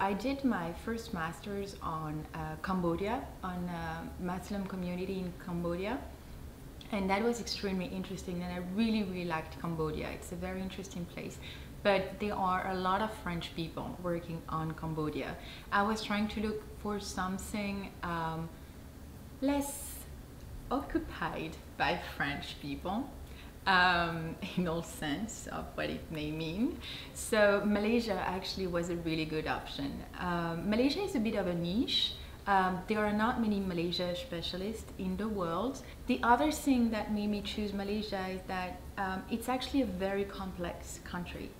I did my first master's on uh, Cambodia, on uh, Muslim community in Cambodia. And that was extremely interesting and I really, really liked Cambodia. It's a very interesting place. But there are a lot of French people working on Cambodia. I was trying to look for something um, less occupied by French people um, in all sense of what it may mean. So Malaysia actually was a really good option. Um, Malaysia is a bit of a niche. Um, there are not many Malaysia specialists in the world. The other thing that made me choose Malaysia is that um, it's actually a very complex country.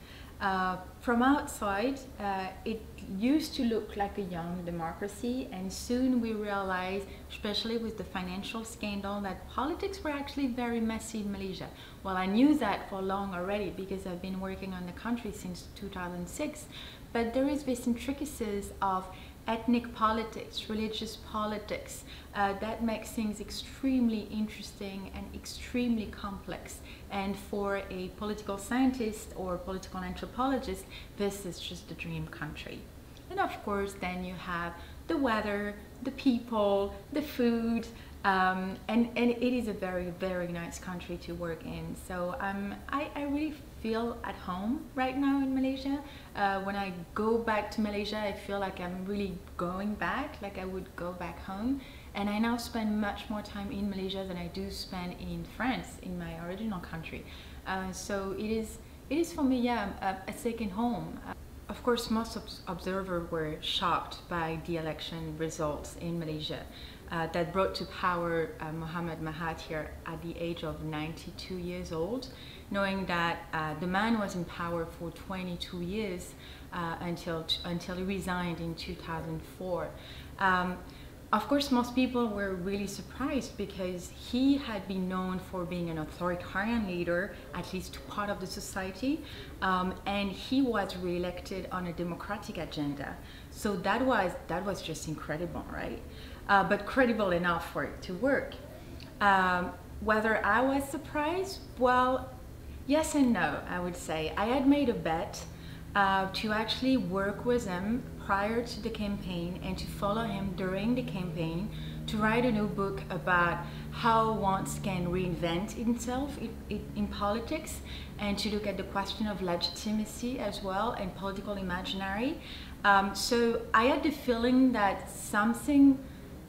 Uh, from outside, uh, it used to look like a young democracy, and soon we realized, especially with the financial scandal, that politics were actually very messy in Malaysia. Well, I knew that for long already because I've been working on the country since 2006, but there is this intricacies of ethnic politics, religious politics, uh, that makes things extremely interesting and extremely complex. And for a political scientist or political anthropologist, this is just the dream country. And of course, then you have the weather, the people, the food, um, and, and it is a very, very nice country to work in. So um, I, I really feel at home right now in Malaysia. Uh, when I go back to Malaysia, I feel like I'm really going back, like I would go back home. And I now spend much more time in Malaysia than I do spend in France, in my original country. Uh, so it is, it is for me, yeah, a, a second home. Uh, of course, most observers were shocked by the election results in Malaysia uh, that brought to power uh, Mohamed Mahathir at the age of 92 years old, knowing that uh, the man was in power for 22 years uh, until, until he resigned in 2004. Um, of course, most people were really surprised because he had been known for being an authoritarian leader, at least to part of the society, um, and he was re-elected on a democratic agenda. So that was that was just incredible, right? Uh, but credible enough for it to work. Um, whether I was surprised, well, yes and no. I would say I had made a bet uh, to actually work with him prior to the campaign and to follow him during the campaign to write a new book about how one can reinvent itself in, politics and to look at the question of legitimacy as well and political imaginary. Um, so I had the feeling that something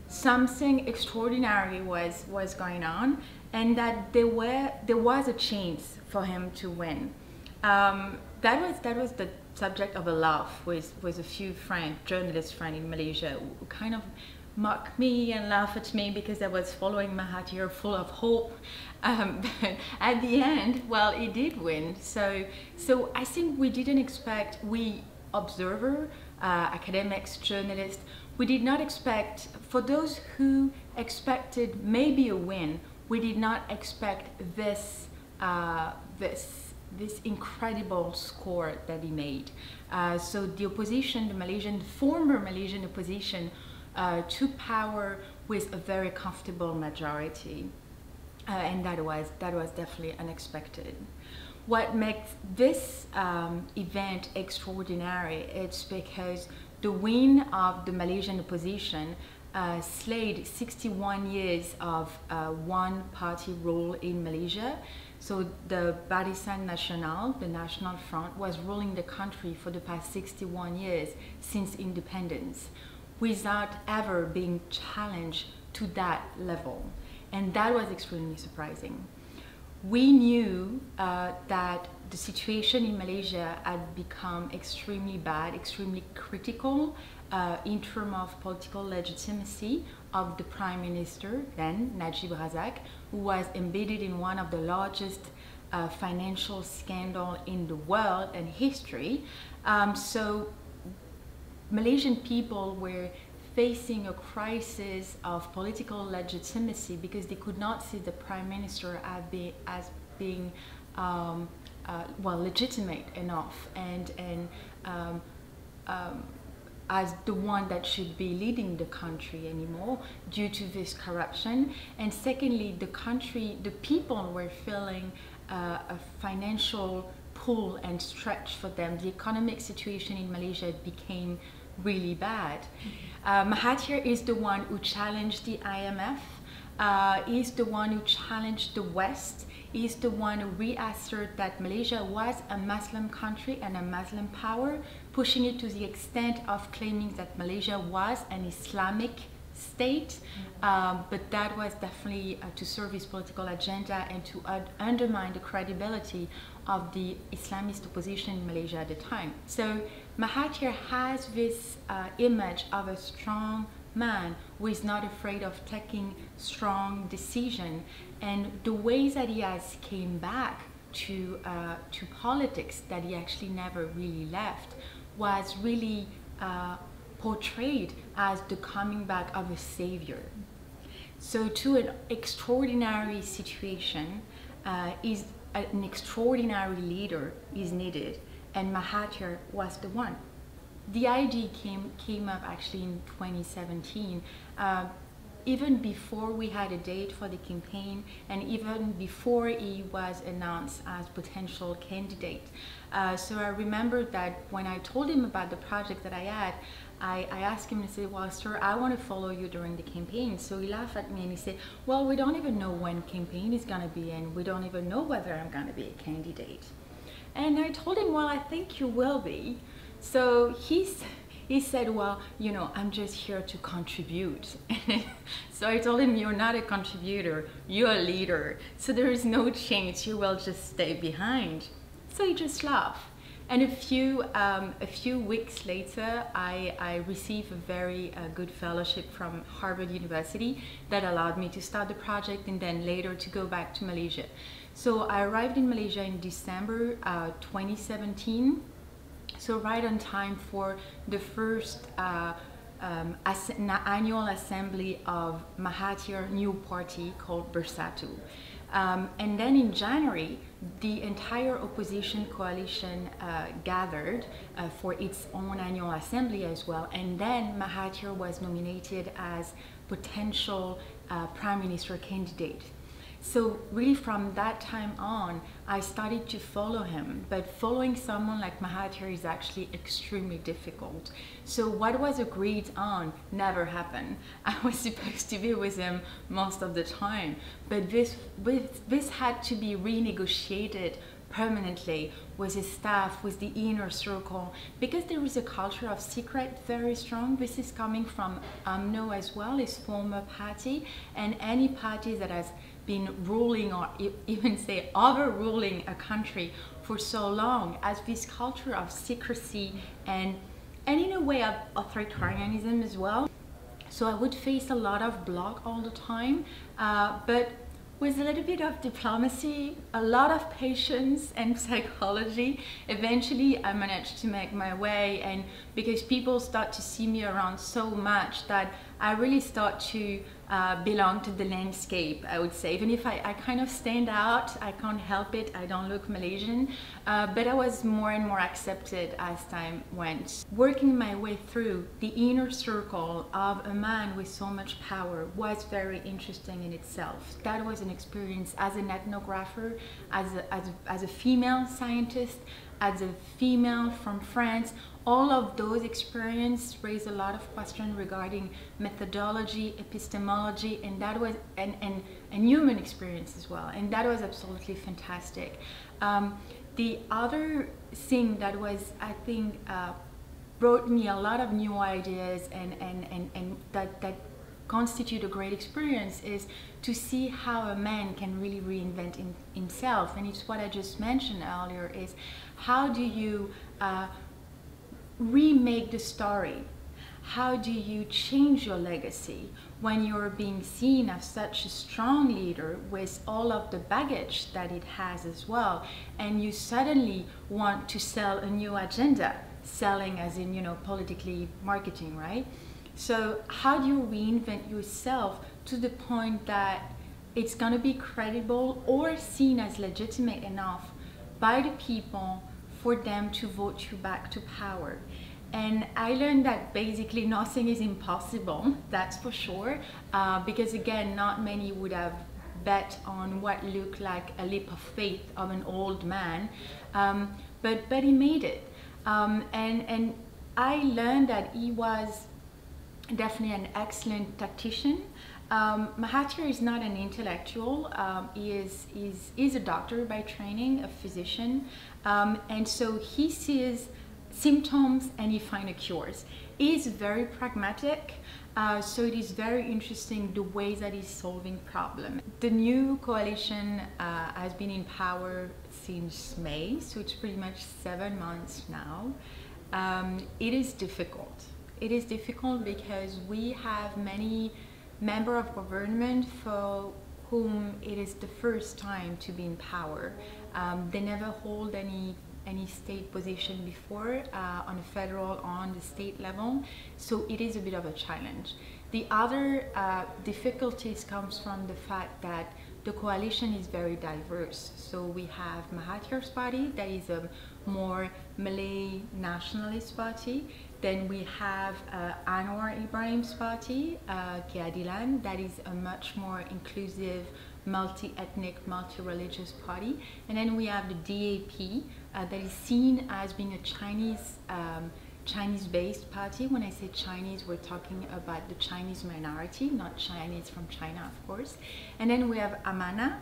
something extraordinary was was going on and that there were there was a chance for him to win. Um, that was that was the subject of a laugh with, with a few friends, journalist friends in Malaysia who kind of mock me and laugh at me because I was following Mahathir full of hope. Um, but at the end, well, he did win. So, so I think we didn't expect, we observer, uh, academics, journalists, we did not expect, for those who expected maybe a win, we did not expect this, uh, this this incredible score that he made. Uh, so the opposition, the Malaysian, former Malaysian opposition, uh, took power with a very comfortable majority. Uh, and that was, that was definitely unexpected. What makes this um, event extraordinary, it's because the win of the Malaysian opposition uh, slayed 61 years of uh, one party rule in Malaysia so the Barisan Nasional, the National Front, was ruling the country for the past 61 years since independence without ever being challenged to that level. And that was extremely surprising. We knew uh, that the situation in Malaysia had become extremely bad, extremely critical uh, in terms of political legitimacy of the Prime Minister, then Najib Razak, who was embedded in one of the largest uh, financial scandal in the world and history. Um, so Malaysian people were facing a crisis of political legitimacy because they could not see the prime minister as, as being um, uh, well legitimate enough and and um, um as the one that should be leading the country anymore due to this corruption. And secondly, the country, the people were feeling uh, a financial pull and stretch for them. The economic situation in Malaysia became really bad. Uh, Mahathir is the one who challenged the IMF. Uh, he's the one who challenged the West. He's the one who reasserted that Malaysia was a Muslim country and a Muslim power, pushing it to the extent of claiming that Malaysia was an Islamic state. Um, but that was definitely uh, to serve his political agenda and to undermine the credibility of the Islamist opposition in Malaysia at the time. So Mahathir has this uh, image of a strong man who is not afraid of taking strong decision and the ways that he has came back to uh, to politics that he actually never really left was really uh, portrayed as the coming back of a savior. So to an extraordinary situation uh, is an extraordinary leader is needed and Mahathir was the one. The idea came, came up actually in 2017 uh, even before we had a date for the campaign and even before he was announced as potential candidate. Uh, so I remember that when I told him about the project that I had, I, I asked him to say, well, sir, I want to follow you during the campaign. So he laughed at me and he said, well, we don't even know when campaign is going to be and we don't even know whether I'm going to be a candidate. And I told him, well, I think you will be. So he's, he said, well, you know, I'm just here to contribute. so I told him, you're not a contributor, you're a leader. So there is no change, you will just stay behind. So he just laughed. And a few, um, a few weeks later, I, I received a very uh, good fellowship from Harvard University that allowed me to start the project and then later to go back to Malaysia. So I arrived in Malaysia in December uh, 2017, so right on time for the first uh, um, annual assembly of Mahathir new party called Bersatu. Um, and then in January, the entire opposition coalition uh, gathered uh, for its own annual assembly as well. And then Mahathir was nominated as potential uh, prime minister candidate. So really from that time on, I started to follow him. But following someone like Mahathir is actually extremely difficult. So what was agreed on never happened. I was supposed to be with him most of the time. But this, this had to be renegotiated permanently with his staff, with the inner circle, because there is a culture of secret very strong. This is coming from UMNO as well, his former party, and any party that has been ruling or even say overruling a country for so long as this culture of secrecy and and in a way of authoritarianism as well. So I would face a lot of block all the time, uh, but with a little bit of diplomacy, a lot of patience and psychology, eventually I managed to make my way and because people start to see me around so much that I really start to uh, belong to the landscape, I would say. Even if I, I, kind of stand out, I can't help it, I don't look Malaysian, uh, but I was more and more accepted as time went. Working my way through the inner circle of a man with so much power was very interesting in itself. That was an experience as an ethnographer, as a, as a, as a female scientist, as a female from France, all of those experiences raised a lot of questions regarding methodology, epistemology, and that was and, and, and human experience as well. And that was absolutely fantastic. Um, the other thing that was, I think, uh, brought me a lot of new ideas and, and, and, and that, that constitute a great experience is to see how a man can really reinvent in, himself. And it's what I just mentioned earlier is how do you uh, remake the story? How do you change your legacy when you're being seen as such a strong leader with all of the baggage that it has as well, and you suddenly want to sell a new agenda, selling as in, you know, politically marketing, right? So how do you reinvent yourself to the point that it's going to be credible or seen as legitimate enough by the people for them to vote you back to power. And I learned that basically nothing is impossible, that's for sure, uh, because again, not many would have bet on what looked like a leap of faith of an old man, um, but, but he made it. Um, and, and I learned that he was definitely an excellent tactician. Um, Mahathir is not an intellectual. Um, he is is is a doctor by training, a physician, um, and so he sees symptoms and he finds cures. He is very pragmatic. Uh, so it is very interesting the ways that he's solving problem. The new coalition uh, has been in power since May, so it's pretty much seven months now. Um, it is difficult. It is difficult because we have many member of government for whom it is the first time to be in power. Um, they never hold any any state position before uh, on a federal on the state level, so it is a bit of a challenge. The other uh, difficulties comes from the fact that the coalition is very diverse. So we have Mahathir's party, that is a more Malay nationalist party. Then we have uh, Anwar Ibrahim's party, uh, Keadilan, that is a much more inclusive, multi-ethnic, multi-religious party. And then we have the DAP, uh, that is seen as being a Chinese um, Chinese-based party. When I say Chinese, we're talking about the Chinese minority, not Chinese from China, of course. And then we have Amanah,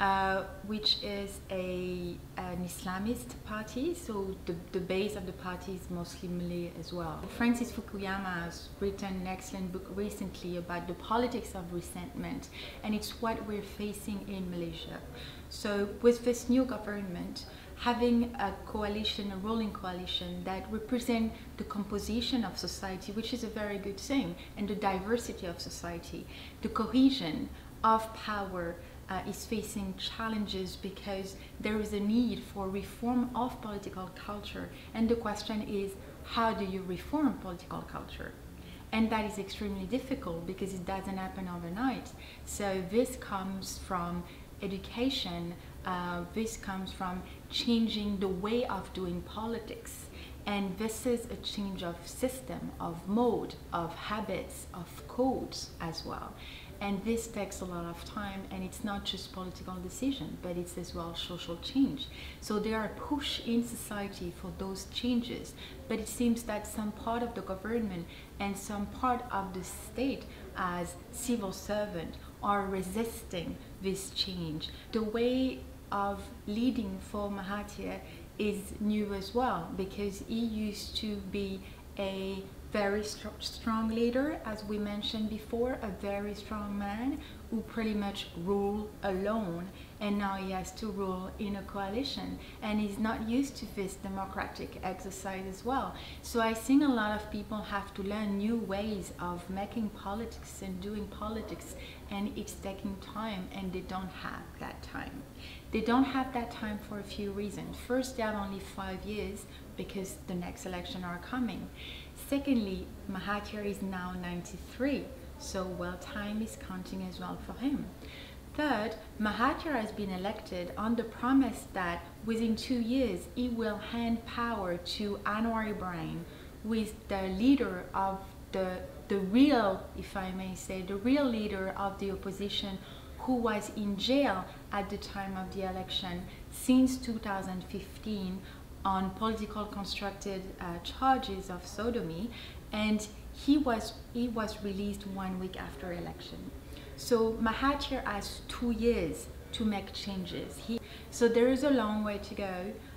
uh, which is a, an Islamist party, so the, the base of the party is mostly Malay as well. Francis Fukuyama has written an excellent book recently about the politics of resentment, and it's what we're facing in Malaysia. So with this new government, having a coalition, a ruling coalition that represent the composition of society, which is a very good thing, and the diversity of society, the cohesion of power uh, is facing challenges because there is a need for reform of political culture. And the question is, how do you reform political culture? And that is extremely difficult because it doesn't happen overnight. So this comes from education, uh, this comes from changing the way of doing politics. And this is a change of system, of mode, of habits, of codes as well. And this takes a lot of time and it's not just political decision, but it's as well social change. So there are push in society for those changes, but it seems that some part of the government and some part of the state as civil servant are resisting this change. The way of leading for Mahathir is new as well because he used to be a very st strong leader, as we mentioned before, a very strong man who pretty much ruled alone and now he has to rule in a coalition and he's not used to this democratic exercise as well. So I think a lot of people have to learn new ways of making politics and doing politics and it's taking time and they don't have that time. They don't have that time for a few reasons. First, they have only five years because the next election are coming. Secondly, Mahathir is now 93, so well time is counting as well for him. Third, Mahathir has been elected on the promise that within two years he will hand power to Anwar Ibrahim, who is the leader of the, the real, if I may say, the real leader of the opposition who was in jail at the time of the election since 2015 on political constructed uh, charges of sodomy and he was he was released one week after election so Mahathir has two years to make changes he, so there is a long way to go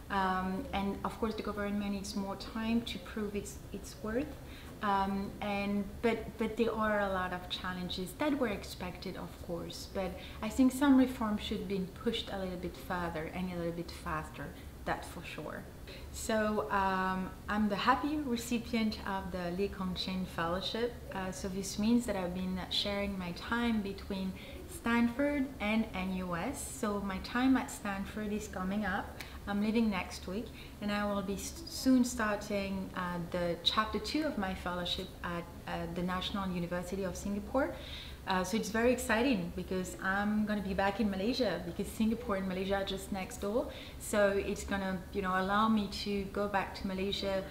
um, and of course the government needs more time to prove its its worth um, and but but there are a lot of challenges that were expected of course but I think some reforms should be pushed a little bit further and a little bit faster that for sure. So um, I'm the happy recipient of the Lee Kong Chian Fellowship. Uh, so this means that I've been sharing my time between Stanford and NUS. So my time at Stanford is coming up. I'm leaving next week and I will be soon starting uh, the chapter two of my fellowship at uh, the National University of Singapore. Uh, so it's very exciting because I'm going to be back in Malaysia because Singapore and Malaysia are just next door. So it's going to, you know, allow me to go back to Malaysia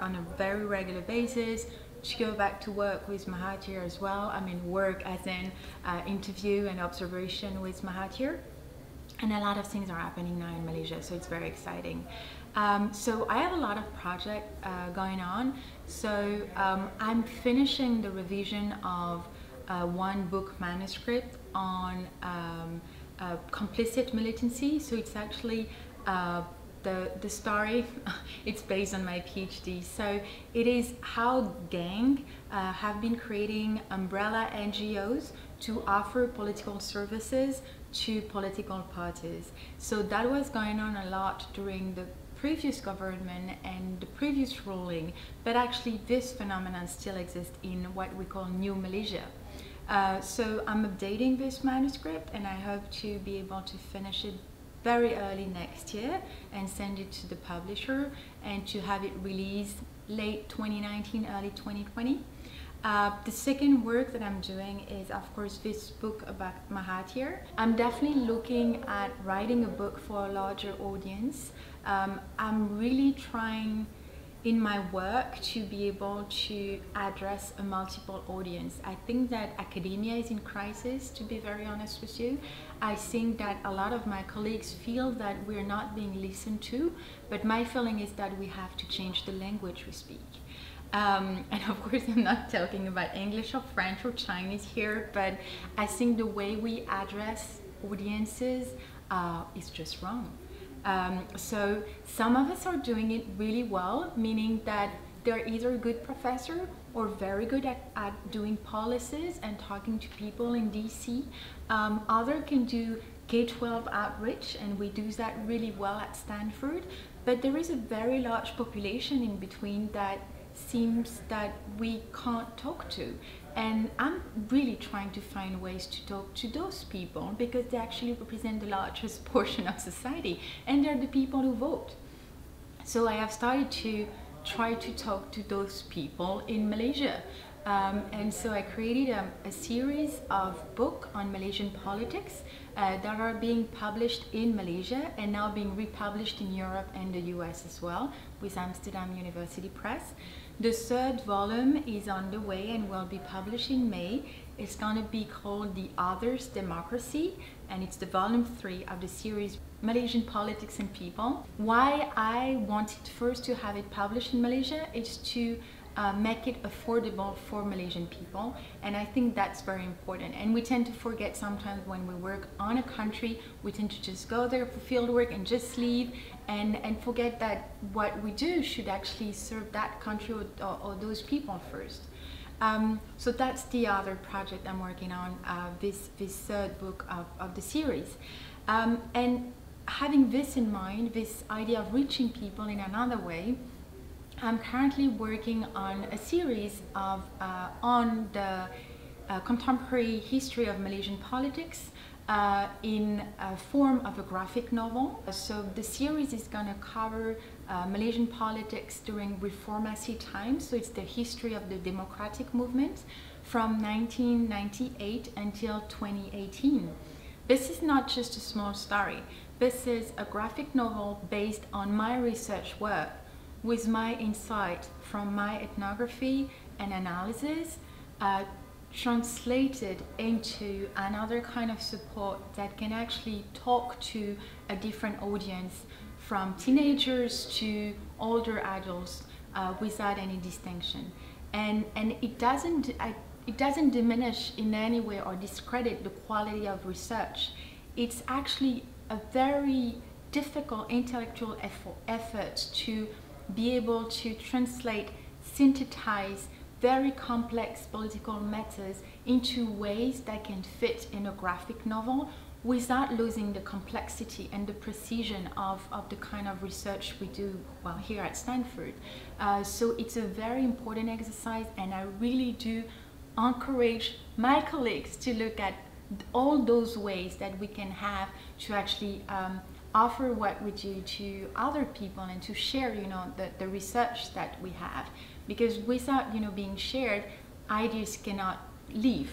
on a very regular basis, to go back to work with Mahathir as well. I mean, work as in uh, interview and observation with Mahathir. And a lot of things are happening now in Malaysia, so it's very exciting. Um, so I have a lot of project uh, going on. So um, I'm finishing the revision of uh, one book manuscript on um, uh, complicit militancy. So it's actually uh, the, the story, it's based on my PhD. So it is how gang uh, have been creating umbrella NGOs to offer political services to political parties. So that was going on a lot during the previous government and the previous ruling, but actually this phenomenon still exists in what we call New Malaysia. Uh, so I'm updating this manuscript and I hope to be able to finish it very early next year and send it to the publisher and to have it released late 2019, early 2020. Uh, the second work that I'm doing is, of course, this book about Mahathir. I'm definitely looking at writing a book for a larger audience. Um, I'm really trying in my work to be able to address a multiple audience. I think that academia is in crisis, to be very honest with you. I think that a lot of my colleagues feel that we're not being listened to, but my feeling is that we have to change the language we speak. Um, and of course, I'm not talking about English or French or Chinese here, but I think the way we address audiences uh, is just wrong. Um, so some of us are doing it really well, meaning that they're either a good professor or very good at, at doing policies and talking to people in DC. Um, other can do K-12 outreach and we do that really well at Stanford. But there is a very large population in between that seems that we can't talk to. And I'm really trying to find ways to talk to those people because they actually represent the largest portion of society and they're the people who vote. So I have started to try to talk to those people in Malaysia. Um, and so I created a, a, series of books on Malaysian politics uh, that are being published in Malaysia and now being republished in Europe and the US as well with Amsterdam University Press. The third volume is on the way and will be published in May. It's going to be called The Others Democracy and it's the volume three of the series Malaysian Politics and People. Why I wanted first to have it published in Malaysia is to uh, make it affordable for Malaysian people and I think that's very important and we tend to forget sometimes when we work on a country we tend to just go there for field work and just leave and, and forget that what we do should actually serve that country or, or, or those people first. Um, so that's the other project I'm working on, uh, this, this third book of, of the series. Um, and having this in mind, this idea of reaching people in another way, I'm currently working on a series of uh, on the uh, contemporary history of Malaysian politics uh, in a form of a graphic novel. So the series is going to cover uh, Malaysian politics during reformasi times. So it's the history of the democratic movement from 1998 until 2018. This is not just a small story. This is a graphic novel based on my research work with my insight from my ethnography and analysis uh, translated into another kind of support that can actually talk to a different audience from teenagers to older adults uh, without any distinction. And, and it, doesn't, I, it doesn't diminish in any way or discredit the quality of research. It's actually a very difficult intellectual effort, effort to be able to translate, synthesize very complex political matters into ways that can fit in a graphic novel without losing the complexity and the precision of, of the kind of research we do well here at Stanford. Uh, so it's a very important exercise and I really do encourage my colleagues to look at all those ways that we can have to actually um, offer what we do to other people and to share, you know, the, the research that we have. Because without, you know, being shared, ideas cannot leave